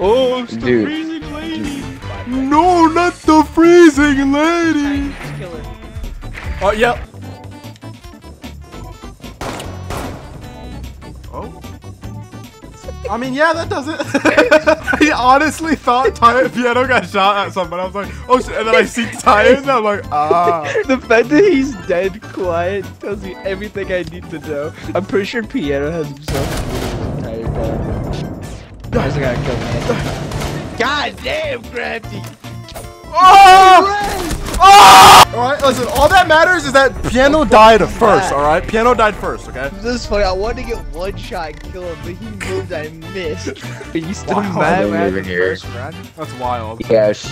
Oh, it's the Dude. freezing lady. No, not the freezing lady. Oh, yep. Oh. I mean, yeah, that does it. I honestly thought Ty- Piano got shot at somebody. I was like, oh shit. And then I see Tires and I'm like, ah. The fact that he's dead quiet tells me everything I need to know. I'm pretty sure Piano has himself muted his entire time. I just gotta kill me. God damn, Crafty! Oh! Oh! Alright, listen, all that matters is that Piano died first, alright? Piano died first, okay? This is funny. I wanted to get one shot and kill him, but he moved. I missed. Are you still Wow. mad Don't when I had even the hear. first round? That's wild. Yes.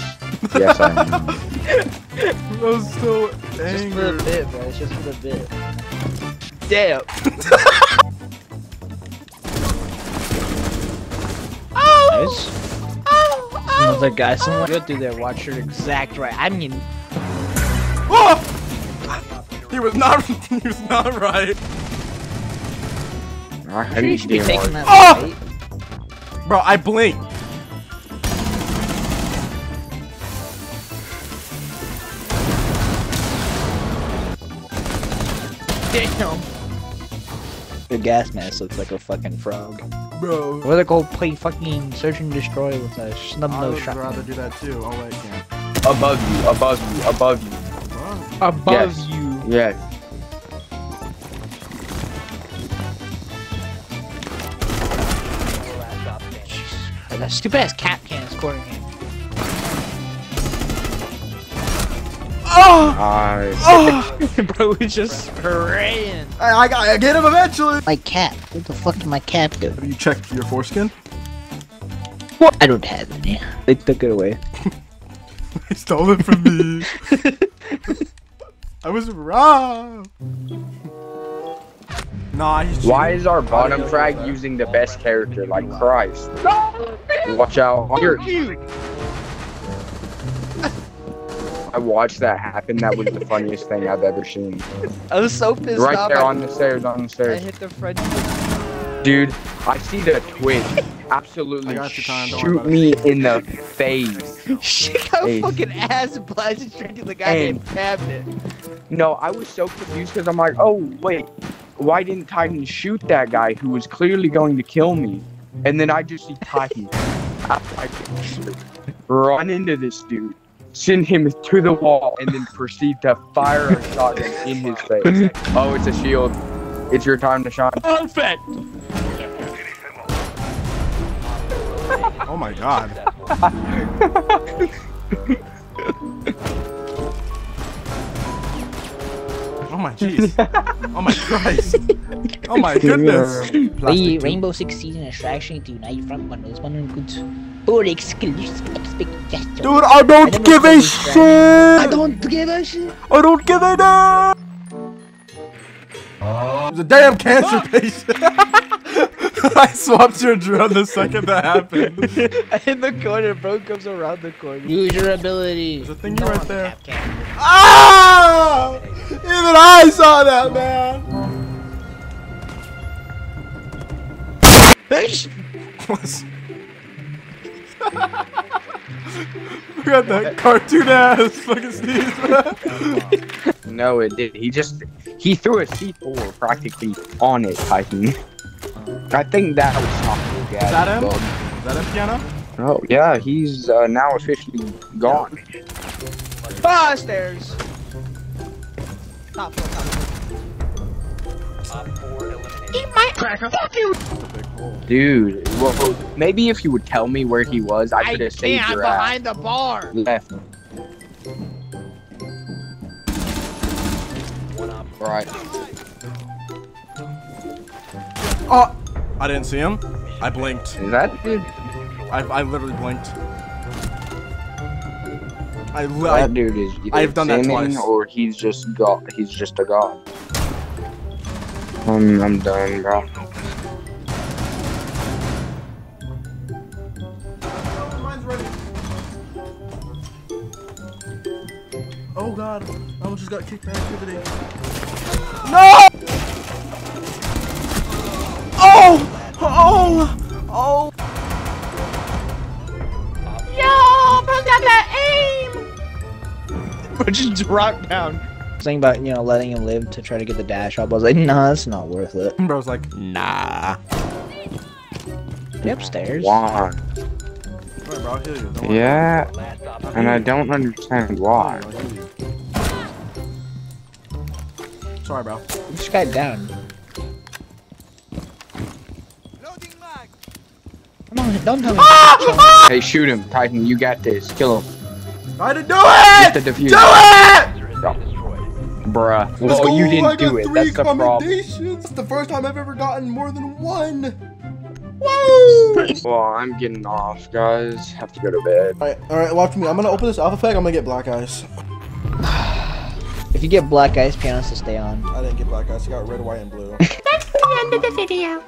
Yes, I am. I was still Just for the bit, man. It's just for the bit. Damn. Nice. Another guy, someone go through there. Watch your exact right. I mean, Oh! He was not. He was not right, I sure you should be taking that Oh! fight. bro. I blinked. Damn. The gas mask looks like a fucking frog. Bro. Or they go play fucking search and destroy with a snub nose shotgun. I'd rather do that too. Oh wait, can't. Above you, above you, above you. Oh. Above Yes. you. Yes. That stupid ass Kapkan is scoring Oh! I. Oh! Bro, he's just spraying. I, I, got- I get him eventually. My cap. What the fuck did my cap do? Have you checked your foreskin? What? I don't have any. They took it away. He stole it from me. I was wrong. Nah, he's Why is our oh, bottom frag using the best character? Like Christ. Watch out. Here. I watched that happen. That was the funniest thing I've ever seen. I was so pissed Right off. there on the stairs, on the stairs. I hit the front. Dude, I see the twitch absolutely I got your time, don't worry shoot me in the face. she got Hey. fucking ass blasted straight to the goddamn And- cabinet. No, I was so confused because I'm like, oh, wait, why didn't Titan shoot that guy who was clearly going to kill me? And then I just see Titan after I run into this dude, send him to the wall, and then proceed to fire a shotgun in his face. Oh, it's a shield. It's your time to shine. Perfect. Oh my god. my jeez. Oh my Christ. Oh my goodness. The Rainbow Six Season Extraction Unite from Windows One good for exclusive expectations. Dude, I don't give a shit. I don't give a shit. I don't give a damn. He's a damn cancer patient. I swapped your drone the second that happened. In the corner, bro comes around the corner. Use your ability. There's a thingy right there. Ah! Even I saw that, man. What's- Look at that cartoon ass fucking sneeze, man. No, it did. He just he threw a C4 practically on it, Titan. I think that was something. Yeah, Is that him? well, Is that him, piano? Oh yeah, he's uh, now officially gone. Ah, stairs. Top floor, top floor. Eat my cracker. Fuck you. Dude, well, maybe if you would tell me where he was, I I could have saved can't. I'm your ass. behind the bar. Left. Right. Oh! I didn't see him. I blinked. Is that dude? I, I literally blinked. I, li- I That dude is either I've done that twice. or he's just god. He's just a god. I'm, I'm done, bro. Oh god, I almost just got kicked by activity. No! Oh! Oh! Oh! But just drop down. Saying about you know letting him live to try to get the dash up. I was like, nah, it's not worth it. Bro's like, nah. Get upstairs. Why? Alright, bro, I'll heal you. Don't. Yeah, I'll and I don't understand why. I'll heal you. Sorry, bro. This guy down. Come on, don't tell me. Hey, shoot him, Titan. You got this. Kill him. I didn't do it! Get the Do defuser. it! Bruh. Let's Well, you oh, didn't I do it. That's the problem. commendations. It's the first time I've ever gotten more than one. Woo! Well, I'm getting off, guys. Have to go to bed. Alright, alright, watch me. I'm gonna open this alpha pack. I'm gonna get black eyes. If you get black eyes, pianos to stay on. I didn't get black eyes. I got red, white, and blue. That's the end of the video.